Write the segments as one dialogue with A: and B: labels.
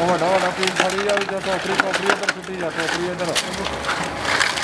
A: વડો વડો પીન ફરી જાવ જતો ફરી તો ફરી અંદર તૂટી જતો ફરી અંદર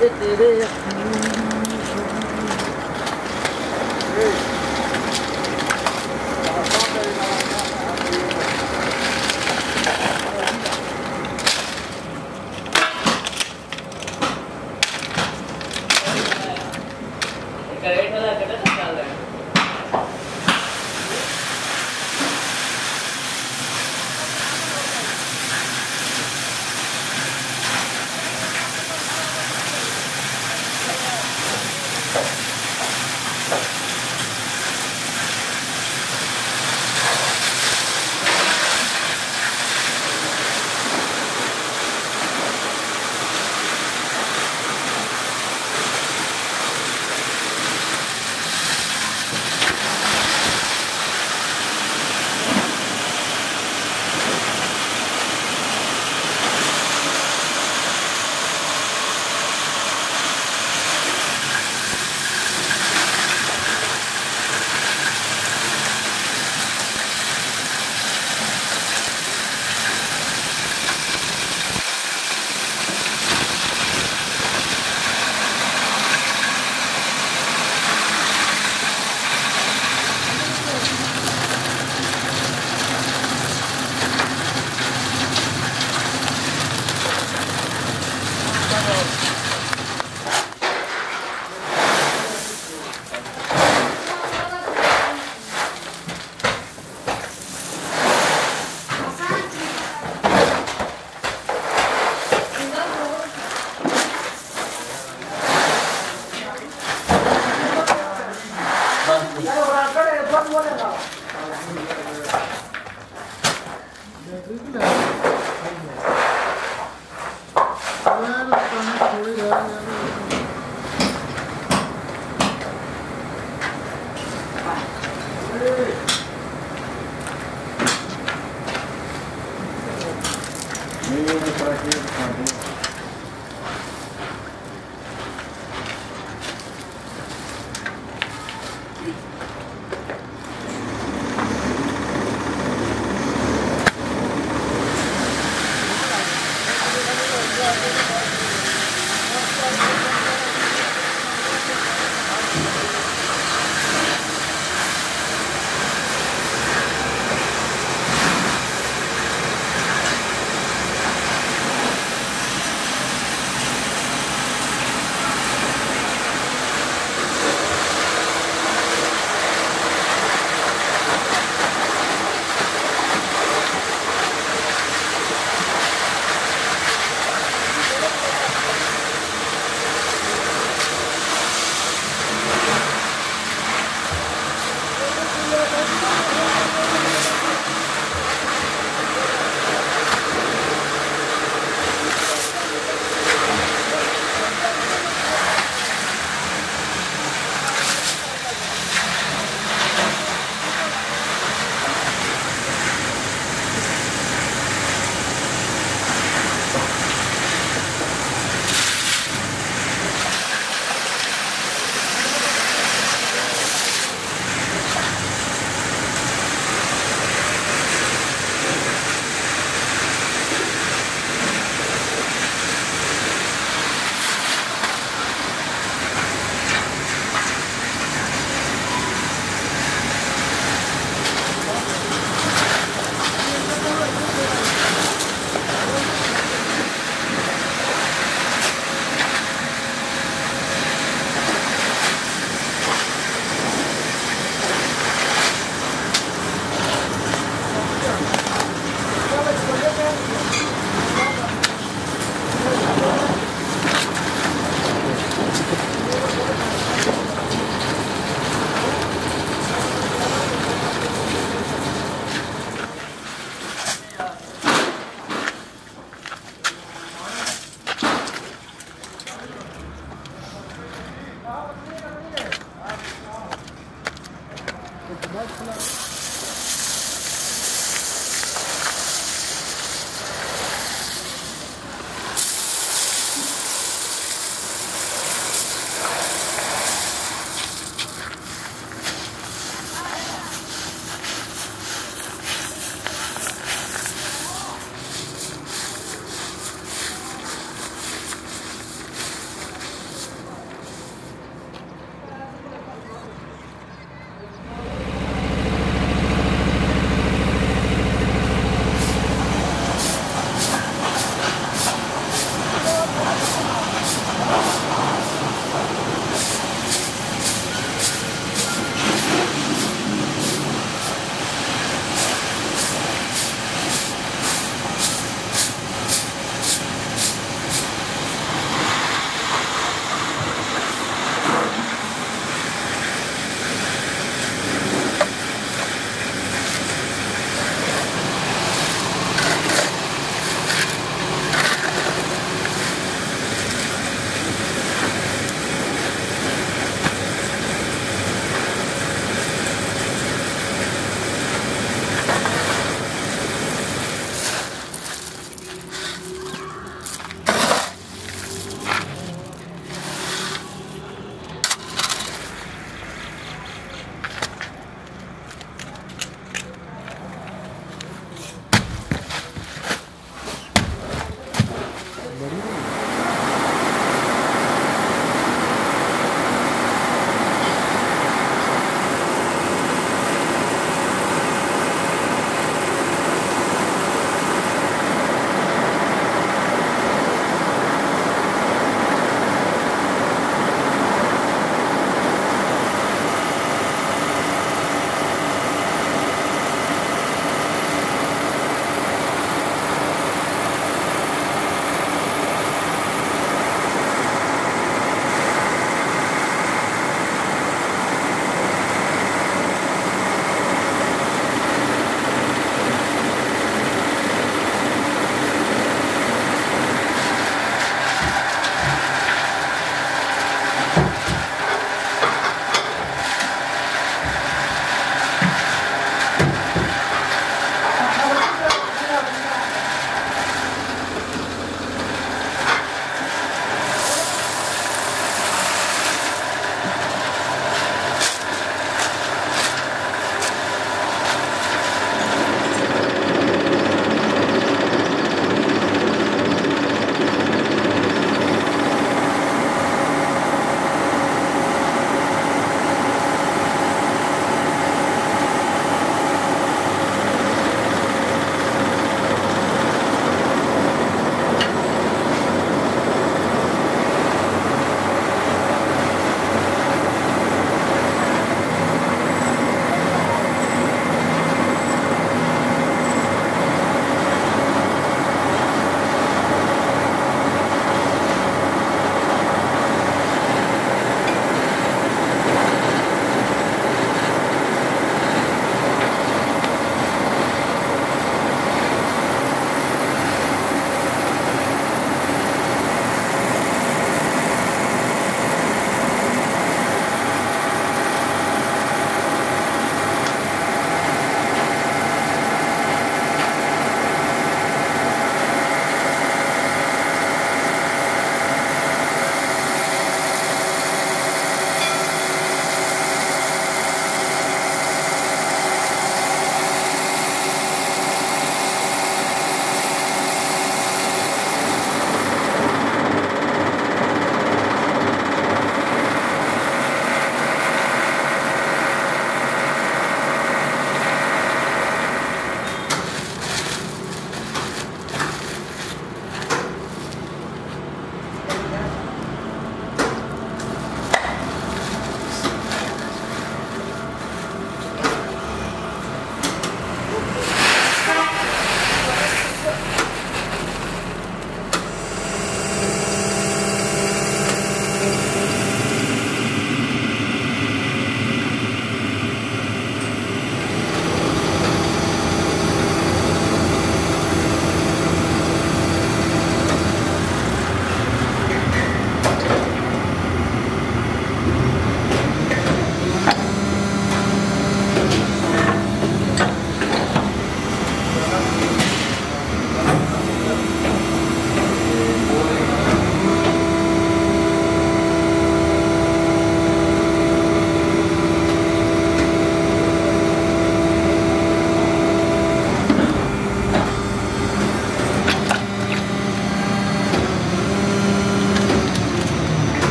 B: Did it, did it, it.
C: Thank you.